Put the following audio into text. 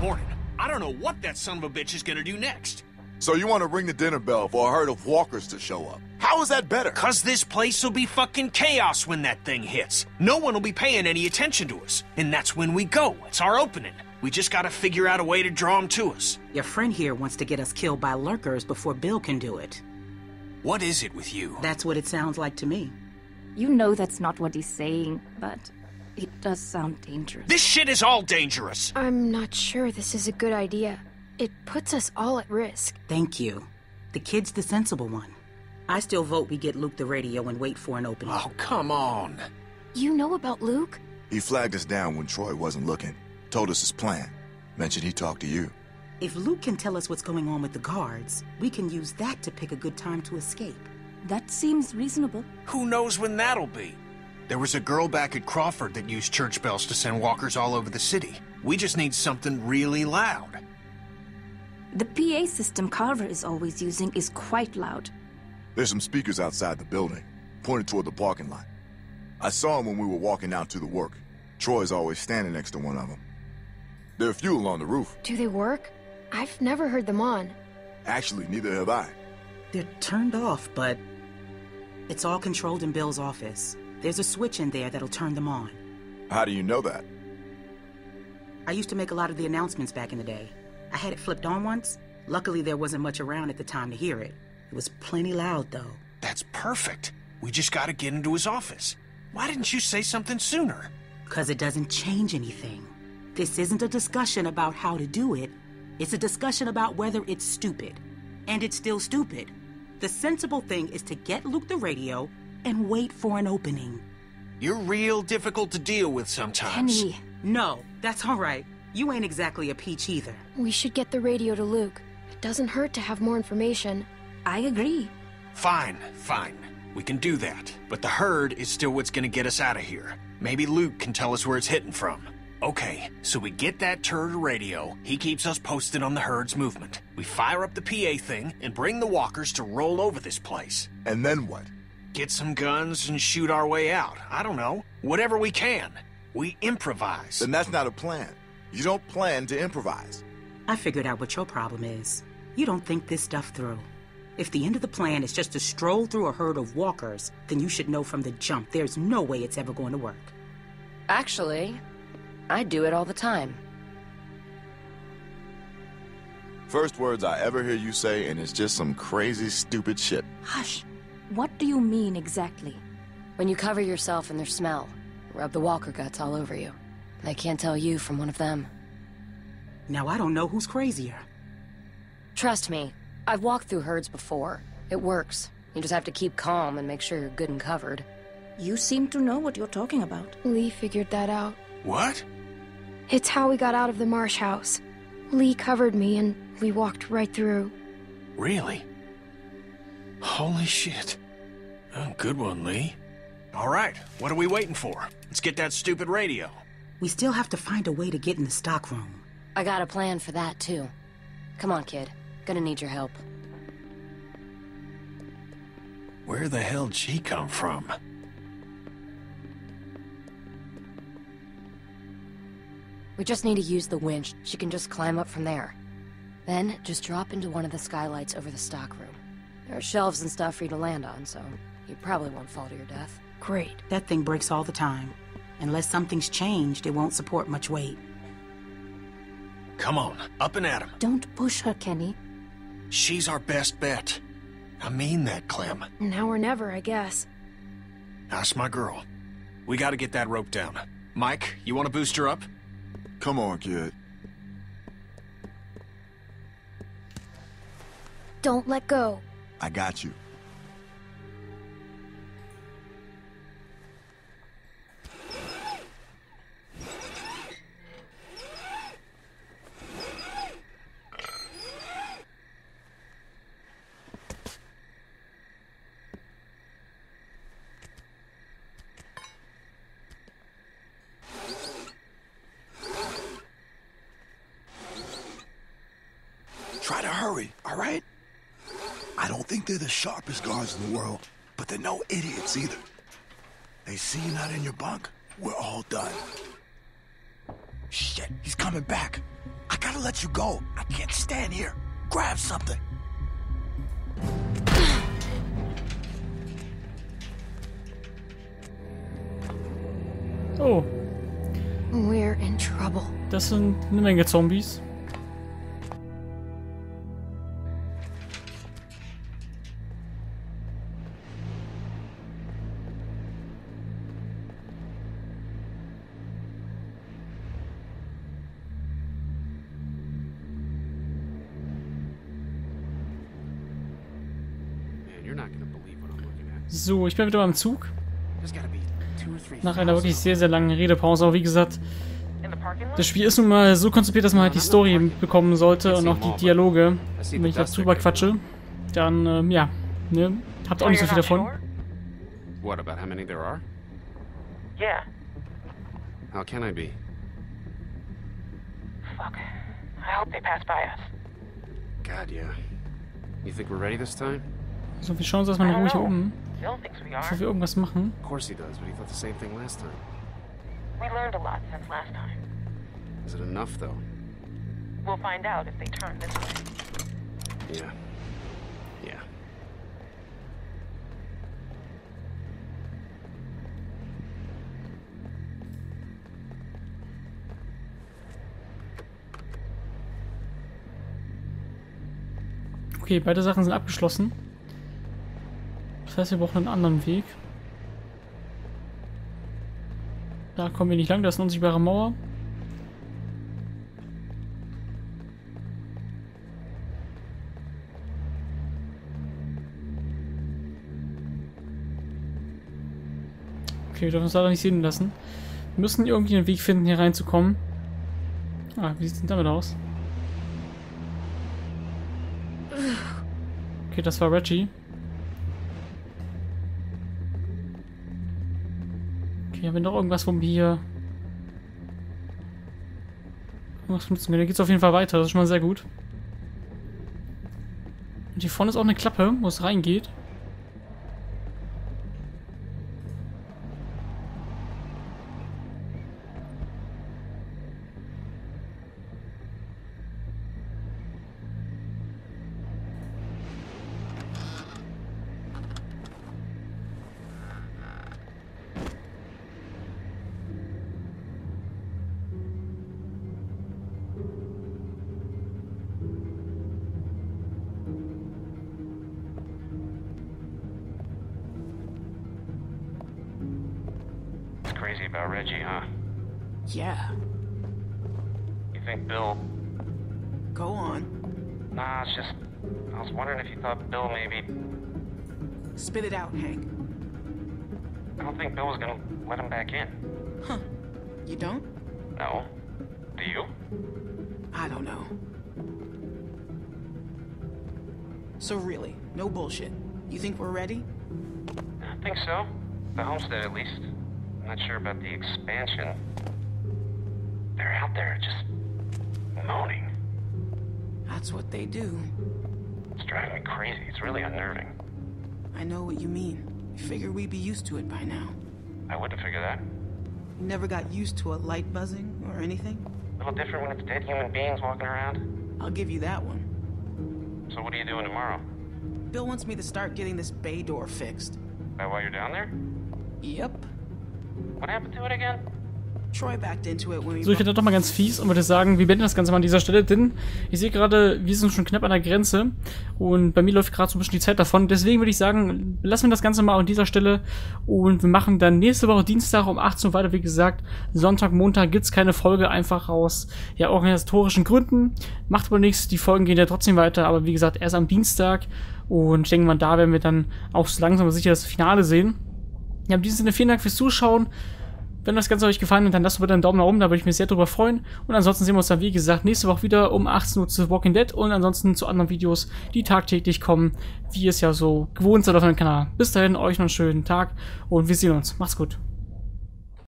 morning. I don't know what that son of a bitch is gonna do next. So you want to ring the dinner bell for a herd of walkers to show up? How is that better? Cause this place will be fucking chaos when that thing hits. No one will be paying any attention to us. And that's when we go. It's our opening. We just gotta figure out a way to draw them to us. Your friend here wants to get us killed by lurkers before Bill can do it. What is it with you? That's what it sounds like to me. You know that's not what he's saying, but it does sound dangerous. This shit is all dangerous. I'm not sure this is a good idea. It puts us all at risk. Thank you. The kid's the sensible one. I still vote we get Luke the radio and wait for an opening. Oh, come on. You know about Luke? He flagged us down when Troy wasn't looking. Told us his plan. Mentioned he talked to you. If Luke can tell us what's going on with the guards, we can use that to pick a good time to escape. That seems reasonable. Who knows when that'll be? There was a girl back at Crawford that used church bells to send walkers all over the city. We just need something really loud. The PA system Carver is always using is quite loud. There's some speakers outside the building, pointed toward the parking lot. I saw them when we were walking out to the work. Troy's always standing next to one of them. There are a few along the roof. Do they work? I've never heard them on. Actually, neither have I. They're turned off, but it's all controlled in Bill's office. There's a switch in there that'll turn them on. How do you know that? I used to make a lot of the announcements back in the day. I had it flipped on once. Luckily, there wasn't much around at the time to hear it. It was plenty loud, though. That's perfect. We just gotta get into his office. Why didn't you say something sooner? Because it doesn't change anything. This isn't a discussion about how to do it. It's a discussion about whether it's stupid. And it's still stupid. The sensible thing is to get Luke the radio and wait for an opening. You're real difficult to deal with sometimes. Kenny, No, that's all right. You ain't exactly a peach either. We should get the radio to Luke. It doesn't hurt to have more information. I agree. Fine, fine. We can do that. But the herd is still what's gonna get us out of here. Maybe Luke can tell us where it's hitting from. Okay, so we get that turd radio. He keeps us posted on the herd's movement. We fire up the PA thing and bring the walkers to roll over this place. And then what? Get some guns and shoot our way out. I don't know. Whatever we can. We improvise. Then that's not a plan. You don't plan to improvise. I figured out what your problem is. You don't think this stuff through. If the end of the plan is just to stroll through a herd of walkers, then you should know from the jump there's no way it's ever going to work. Actually, I do it all the time. First words I ever hear you say, and it's just some crazy, stupid shit. Hush. What do you mean exactly? When you cover yourself in their smell, rub the walker guts all over you. They can't tell you from one of them. Now I don't know who's crazier. Trust me, I've walked through herds before. It works. You just have to keep calm and make sure you're good and covered. You seem to know what you're talking about. Lee figured that out. What? It's how we got out of the marsh house. Lee covered me and we walked right through. Really? Holy shit. Oh, good one, Lee. All right, what are we waiting for? Let's get that stupid radio. We still have to find a way to get in the stockroom. I got a plan for that, too. Come on, kid. Gonna need your help. Where the hell'd she come from? We just need to use the winch. She can just climb up from there. Then, just drop into one of the skylights over the stockroom. There are shelves and stuff for you to land on, so you probably won't fall to your death. Great. That thing breaks all the time. Unless something's changed, it won't support much weight. Come on, up and at him. Don't push her, Kenny. She's our best bet. I mean that, Clem. Now or never, I guess. That's my girl. We gotta get that rope down. Mike, you wanna boost her up? Come on, kid. Don't let go. I got you. Try to hurry, all right? I don't think they're the sharpest guards in the world, but they're no idiots either. They see you not in your bunk, we're all done. Shit, he's coming back. I gotta let you go. I can't stand here. Grab something. Oh, We're in trouble. das sind eine Menge Zombies. So, ich bin wieder beim Zug. Nach einer wirklich sehr, sehr langen Redepause. Aber wie gesagt, das Spiel ist nun mal so konzipiert, dass man halt die Story bekommen sollte und auch die Dialoge. Wenn ich jetzt drüber quatsche, dann, ähm, ja, ne, habt auch nicht so viel davon. What about how many there are? Yeah. How can I be? Fuck. I hope they pass by us. God, yeah. You think we're ready this time? So, wir schauen uns erstmal ruhig um, thinks we bevor wir irgendwas machen. Of course he does, but he thought the same thing last time. We learned a lot since last time. Is it enough, though? We'll find out if they turn this way. Yeah. Yeah. Okay, beide Sachen sind abgeschlossen. Das heißt, wir brauchen einen anderen Weg. Da kommen wir nicht lang, da ist eine unsichtbare Mauer. Okay, wir dürfen uns leider nicht sehen lassen. Wir müssen irgendwie einen Weg finden, hier reinzukommen. Ah, wie sieht denn damit aus? Okay, das war Reggie. Okay, haben wir noch irgendwas, wo wir hier irgendwas nutzen können? Da geht es auf jeden Fall weiter, das ist schon mal sehr gut. Und hier vorne ist auch eine Klappe, wo es reingeht. Crazy about Reggie, huh? Yeah, You think Bill... go on. Nah, it's just... I was wondering if you thought Bill maybe... Spit it out, Hank. I don't think Bill was gonna let him back in. Huh. You don't? No. Do you? I don't know. So really, no bullshit. You think we're ready? I think so. The homestead, at least. I'm not sure about the expansion. They're out there just... moaning. That's what they do. It's driving me crazy. It's really unnerving. I know what you mean. I figure we'd be used to it by now. I wouldn't figure that. You never got used to a light buzzing or anything? A little different when it's dead human beings walking around. I'll give you that one. So what are you doing tomorrow? Bill wants me to start getting this bay door fixed. That while you're down there? Yep. So, ich werde doch mal ganz fies und würde sagen, wir beenden das Ganze mal an dieser Stelle, denn ich sehe gerade, wir sind schon knapp an der Grenze und bei mir läuft gerade so ein bisschen die Zeit davon. Deswegen würde ich sagen, lassen wir das Ganze mal an dieser Stelle und wir machen dann nächste Woche Dienstag um 18 Uhr weiter. Wie gesagt, Sonntag, Montag gibt's keine Folge, einfach aus ja, organisatorischen Gründen. Macht aber nichts, die Folgen gehen ja trotzdem weiter, aber wie gesagt, erst am Dienstag und ich denke mal, da werden wir dann auch so langsam aber sicher das Finale sehen. Ja, in diesem Sinne, vielen Dank fürs Zuschauen. Wenn das Ganze euch gefallen hat, dann lasst bitte einen Daumen nach oben, da würde ich mich sehr drüber freuen. Und ansonsten sehen wir uns dann, wie gesagt, nächste Woche wieder um 18 Uhr zu Walking Dead und ansonsten zu anderen Videos, die tagtäglich kommen, wie es ja so gewohnt seid auf meinem Kanal. Bis dahin, euch noch einen schönen Tag und wir sehen uns. Macht's gut.